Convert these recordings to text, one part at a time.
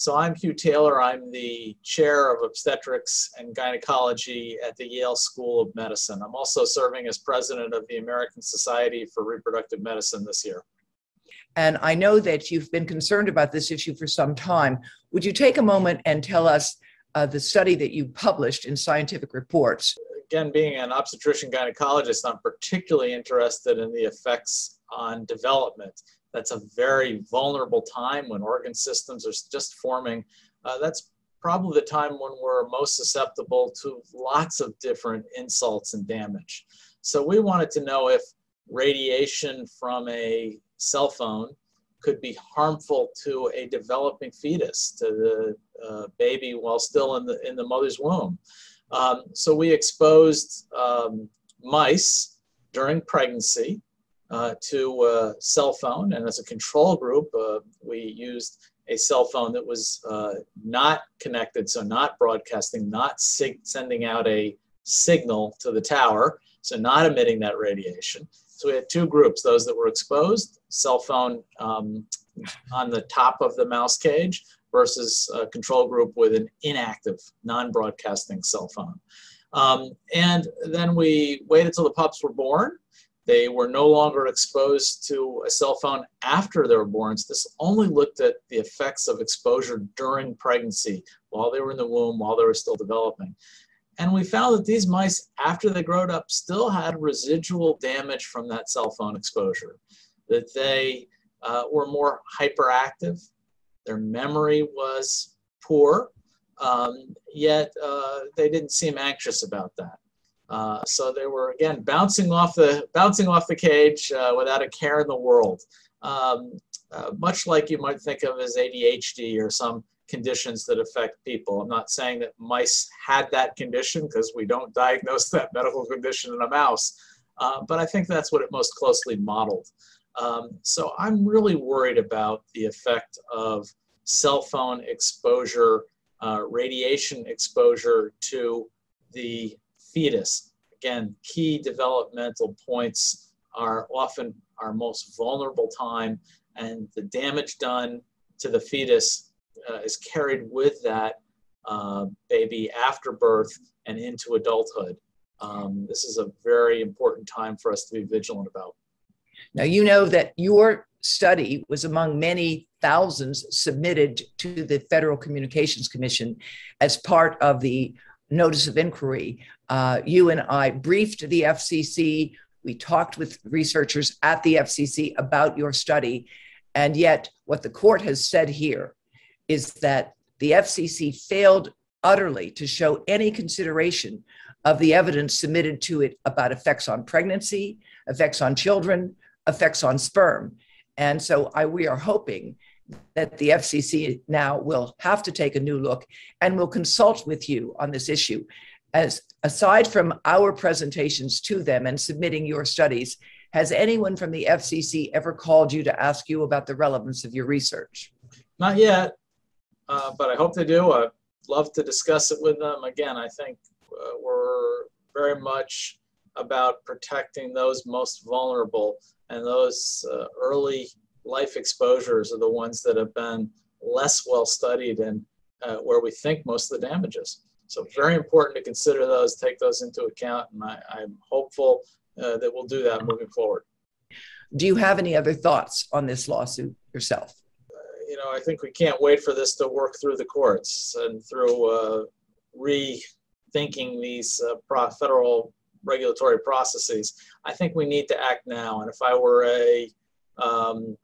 So I'm Hugh Taylor. I'm the chair of obstetrics and gynecology at the Yale School of Medicine. I'm also serving as president of the American Society for Reproductive Medicine this year. And I know that you've been concerned about this issue for some time. Would you take a moment and tell us uh, the study that you published in Scientific Reports? Again, being an obstetrician gynecologist, I'm particularly interested in the effects on development that's a very vulnerable time when organ systems are just forming. Uh, that's probably the time when we're most susceptible to lots of different insults and damage. So we wanted to know if radiation from a cell phone could be harmful to a developing fetus, to the uh, baby while still in the, in the mother's womb. Um, so we exposed um, mice during pregnancy uh, to a cell phone. And as a control group, uh, we used a cell phone that was uh, not connected, so not broadcasting, not sending out a signal to the tower, so not emitting that radiation. So we had two groups, those that were exposed, cell phone um, on the top of the mouse cage versus a control group with an inactive, non-broadcasting cell phone. Um, and then we waited till the pups were born they were no longer exposed to a cell phone after they were born. So this only looked at the effects of exposure during pregnancy, while they were in the womb, while they were still developing. And we found that these mice, after they growed up, still had residual damage from that cell phone exposure, that they uh, were more hyperactive, their memory was poor, um, yet uh, they didn't seem anxious about that. Uh, so they were again bouncing off the bouncing off the cage uh, without a care in the world, um, uh, much like you might think of as ADHD or some conditions that affect people. I'm not saying that mice had that condition because we don't diagnose that medical condition in a mouse, uh, but I think that's what it most closely modeled. Um, so I'm really worried about the effect of cell phone exposure, uh, radiation exposure to the fetus. Again, key developmental points are often our most vulnerable time, and the damage done to the fetus uh, is carried with that uh, baby after birth and into adulthood. Um, this is a very important time for us to be vigilant about. Now, you know that your study was among many thousands submitted to the Federal Communications Commission as part of the notice of inquiry. Uh, you and I briefed the FCC. We talked with researchers at the FCC about your study. And yet, what the court has said here is that the FCC failed utterly to show any consideration of the evidence submitted to it about effects on pregnancy, effects on children, effects on sperm. And so I, we are hoping that the FCC now will have to take a new look and will consult with you on this issue. As aside from our presentations to them and submitting your studies, has anyone from the FCC ever called you to ask you about the relevance of your research? Not yet, uh, but I hope they do. I'd love to discuss it with them. Again, I think uh, we're very much about protecting those most vulnerable and those uh, early life exposures are the ones that have been less well studied and uh, where we think most of the damage is. So very important to consider those, take those into account, and I, am hopeful uh, that we'll do that moving forward. Do you have any other thoughts on this lawsuit yourself? Uh, you know, I think we can't wait for this to work through the courts and through uh, rethinking these uh, federal regulatory processes. I think we need to act now. And if I were a um,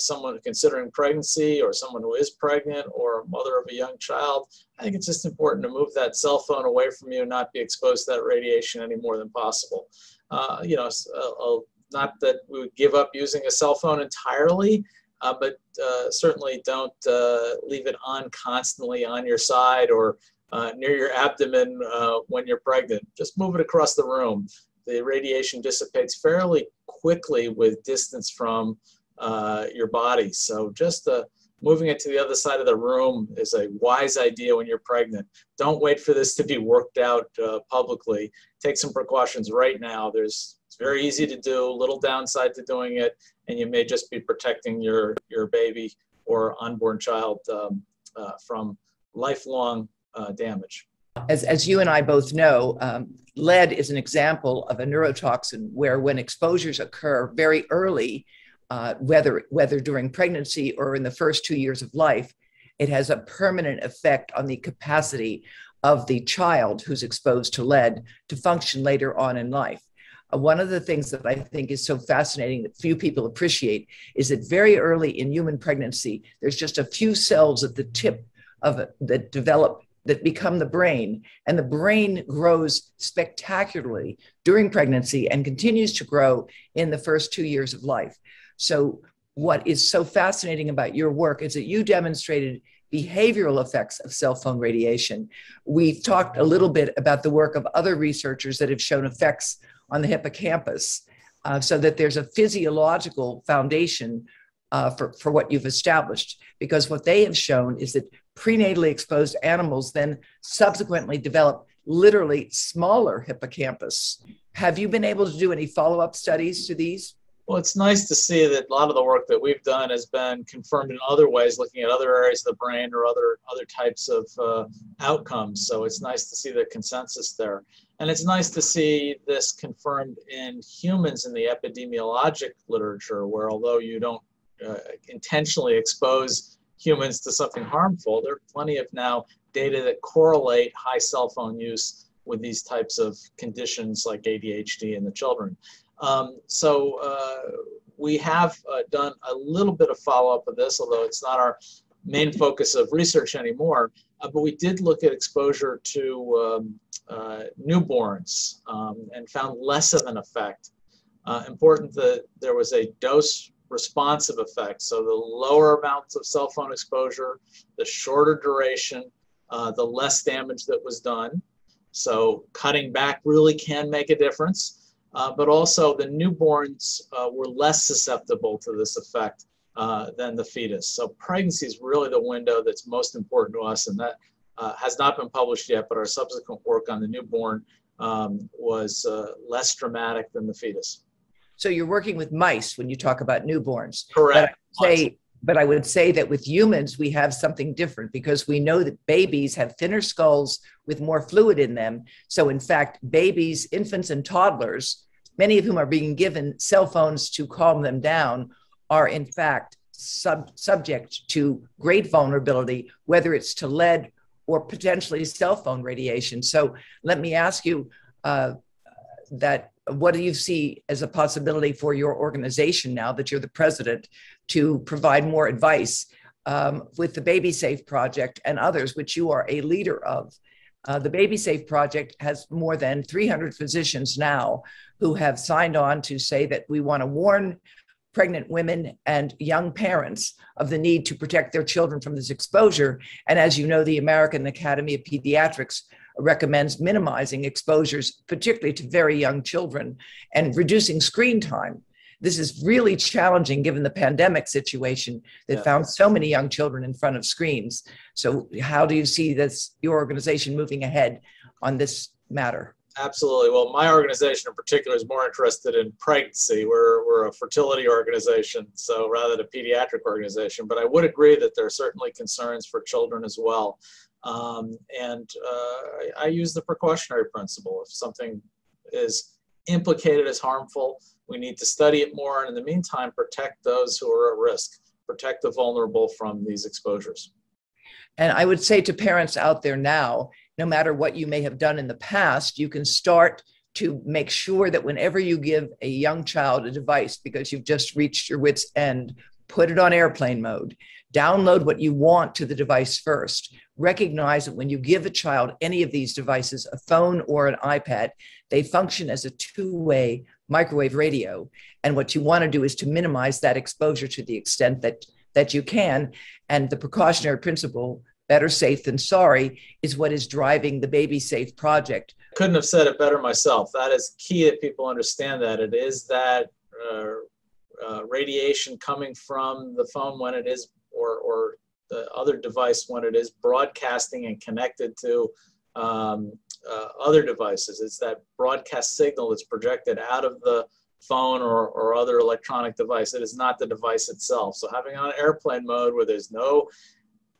someone considering pregnancy or someone who is pregnant or a mother of a young child, I think it's just important to move that cell phone away from you and not be exposed to that radiation any more than possible. Uh, you know, uh, not that we would give up using a cell phone entirely, uh, but uh, certainly don't leave it on constantly on your side or near your abdomen when you're pregnant. Just move it across the room. The radiation dissipates fairly quickly with distance from uh, your body. So just uh, moving it to the other side of the room is a wise idea when you're pregnant. Don't wait for this to be worked out uh, publicly. Take some precautions right now. There's it's very easy to do, little downside to doing it, and you may just be protecting your your baby or unborn child um, uh, from lifelong uh, damage. As, as you and I both know, um, lead is an example of a neurotoxin where, when exposures occur very early, uh, whether, whether during pregnancy or in the first two years of life, it has a permanent effect on the capacity of the child who's exposed to lead to function later on in life. Uh, one of the things that I think is so fascinating that few people appreciate is that very early in human pregnancy, there's just a few cells at the tip of it that develop that become the brain and the brain grows spectacularly during pregnancy and continues to grow in the first two years of life so what is so fascinating about your work is that you demonstrated behavioral effects of cell phone radiation. We've talked a little bit about the work of other researchers that have shown effects on the hippocampus, uh, so that there's a physiological foundation uh, for, for what you've established. Because what they have shown is that prenatally exposed animals then subsequently develop literally smaller hippocampus. Have you been able to do any follow up studies to these? Well, it's nice to see that a lot of the work that we've done has been confirmed in other ways, looking at other areas of the brain or other other types of uh, outcomes. So it's nice to see the consensus there, and it's nice to see this confirmed in humans in the epidemiologic literature, where although you don't uh, intentionally expose humans to something harmful, there are plenty of now data that correlate high cell phone use with these types of conditions like ADHD in the children. Um, so uh, we have uh, done a little bit of follow-up of this, although it's not our main focus of research anymore. Uh, but we did look at exposure to um, uh, newborns um, and found less of an effect. Uh, important that there was a dose responsive effect. So the lower amounts of cell phone exposure, the shorter duration, uh, the less damage that was done. So cutting back really can make a difference. Uh, but also the newborns uh, were less susceptible to this effect uh, than the fetus. So pregnancy is really the window that's most important to us, and that uh, has not been published yet, but our subsequent work on the newborn um, was uh, less dramatic than the fetus. So you're working with mice when you talk about newborns. Correct. But I say, but I would say that with humans, we have something different because we know that babies have thinner skulls with more fluid in them. So, in fact, babies, infants, and toddlers many of whom are being given cell phones to calm them down, are in fact sub- subject to great vulnerability, whether it's to lead or potentially cell phone radiation. So let me ask you uh, that what do you see as a possibility for your organization now that you're the president to provide more advice um, with the Baby Safe Project and others, which you are a leader of? Uh, the Baby Safe Project has more than 300 physicians now who have signed on to say that we want to warn pregnant women and young parents of the need to protect their children from this exposure. And as you know, the American Academy of Pediatrics recommends minimizing exposures, particularly to very young children, and reducing screen time. This is really challenging given the pandemic situation that yeah. found so many young children in front of screens. So, how do you see this your organization moving ahead on this matter? Absolutely. Well, my organization in particular is more interested in pregnancy. We're, we're a fertility organization, so rather than a pediatric organization. But I would agree that there are certainly concerns for children as well. Um, and uh, I, I, use the precautionary principle. If something is implicated as harmful, we need to study it more. And in the meantime, protect those who are at risk, protect the vulnerable from these exposures. And I would say to parents out there now, no matter what you may have done in the past, you can start to make sure that whenever you give a young child a device because you've just reached your wits' end, put it on airplane mode. Download what you want to the device first. Recognize that when you give a child any of these devices, a phone or an iPad, they function as a two way microwave radio. And what you want to do is to minimize that exposure to the extent that, that you can. And the precautionary principle better safe than sorry is what is driving the baby safe project couldn't have said it better myself that is key that people understand that it is that uh, uh, radiation coming from the phone when it is or, or the other device when it is broadcasting and connected to um, uh, other devices. It's that broadcast signal that's projected out of the phone or, or other electronic device. It is not the device itself. So having on airplane mode where there's no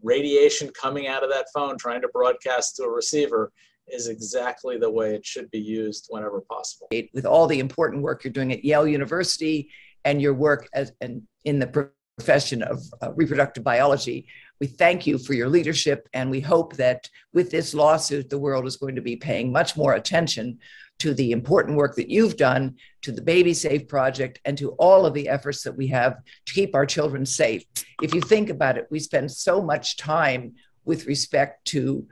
radiation coming out of that phone trying to broadcast to a receiver is exactly the way it should be used whenever possible. With all the important work you're doing at Yale University and your work as, and in the profession of uh, reproductive biology, we thank you for your leadership, and we hope that with this lawsuit, the world is going to be paying much more attention to the important work that you've done, to the Baby Safe Project, and to all of the efforts that we have to keep our children safe. If you think about it, we spend so much time with respect to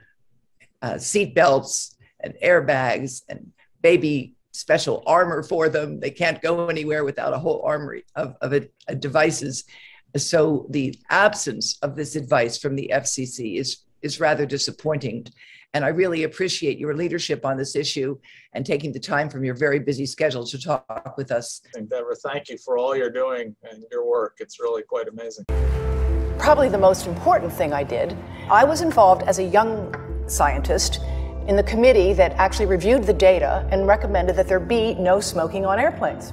uh, seat belts and airbags and baby special armor for them. They can't go anywhere without a whole armory of, of a, a devices. So the absence of this advice from the FCC is is rather disappointing. And I really appreciate your leadership on this issue and taking the time from your very busy schedule to talk with us. Deborah, thank you for all you're doing and your work. It's really quite amazing. Probably the most important thing I did, I was involved as a young scientist in the committee that actually reviewed the data and recommended that there be no smoking on airplanes.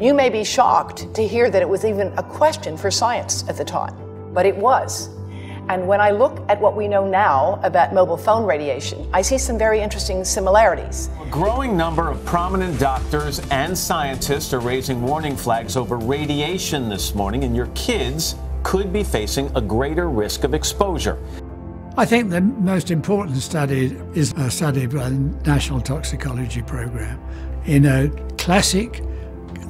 You may be shocked to hear that it was even a question for science at the time, but it was. And when I look at what we know now about mobile phone radiation, I see some very interesting similarities. A growing number of prominent doctors and scientists are raising warning flags over radiation this morning, and your kids could be facing a greater risk of exposure. I think the most important study is a study by the National Toxicology Program in a classic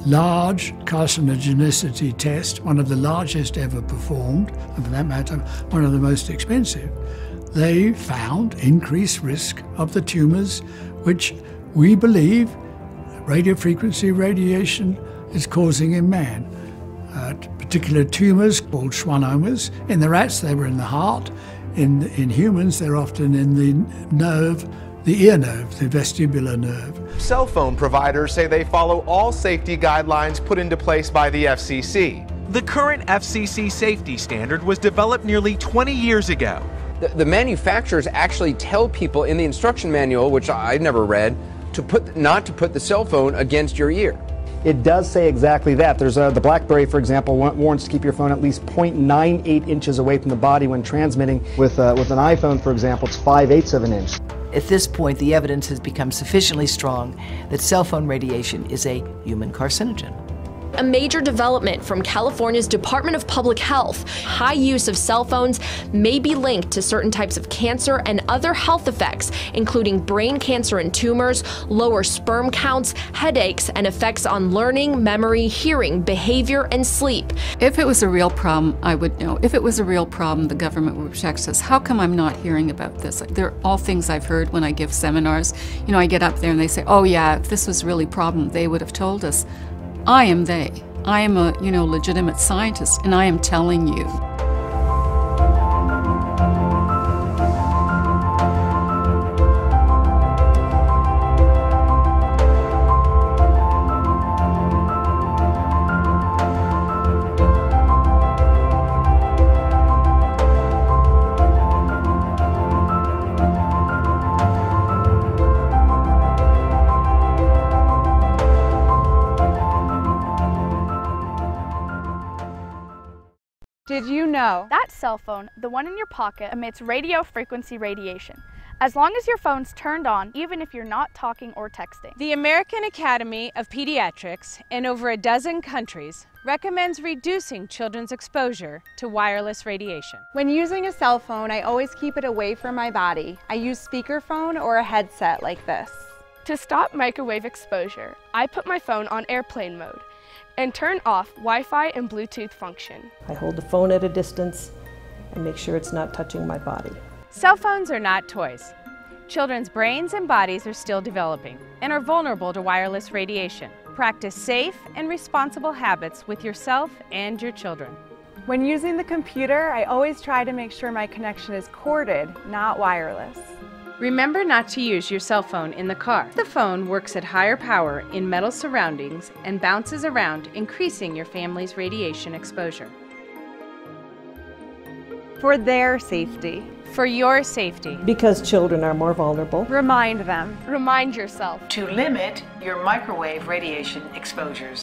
large carcinogenicity test, one of the largest ever performed, and for that matter, one of the most expensive, they found increased risk of the tumours which we believe radiofrequency radiation is causing in man. Uh, particular tumours called schwannomas. In the rats, they were in the heart. In, in humans, they're often in the nerve the ear nerve, the vestibular nerve. Cell phone providers say they follow all safety guidelines put into place by the FCC. The current FCC safety standard was developed nearly 20 years ago. The, the manufacturers actually tell people in the instruction manual, which I've never read, to put not to put the cell phone against your ear. It does say exactly that. There's a, the BlackBerry, for example, warns to keep your phone at least 0.98 inches away from the body when transmitting. With, uh, with an iPhone, for example, it's 5 eighths of an inch. At this point, the evidence has become sufficiently strong that cell phone radiation is a human carcinogen a major development from California's Department of Public Health. High use of cell phones may be linked to certain types of cancer and other health effects, including brain cancer and tumors, lower sperm counts, headaches, and effects on learning, memory, hearing, behavior, and sleep. If it was a real problem, I would know. If it was a real problem, the government would protect us. How come I'm not hearing about this? They're all things I've heard when I give seminars. You know, I get up there and they say, oh, yeah, if this was really a problem, they would have told us. I am they. I am a, you know, legitimate scientist, and I am telling you. Did you know that cell phone, the one in your pocket, emits radio frequency radiation? As long as your phone's turned on, even if you're not talking or texting. The American Academy of Pediatrics in over a dozen countries recommends reducing children's exposure to wireless radiation. When using a cell phone, I always keep it away from my body. I use speakerphone or a headset like this. To stop microwave exposure, I put my phone on airplane mode and turn off Wi-Fi and Bluetooth function. I hold the phone at a distance and make sure it's not touching my body. Cell phones are not toys. Children's brains and bodies are still developing and are vulnerable to wireless radiation. Practice safe and responsible habits with yourself and your children. When using the computer, I always try to make sure my connection is corded, not wireless. Remember not to use your cell phone in the car. The phone works at higher power in metal surroundings and bounces around, increasing your family's radiation exposure. For their safety. For your safety. Because children are more vulnerable. Remind them. Remind yourself. To limit your microwave radiation exposures.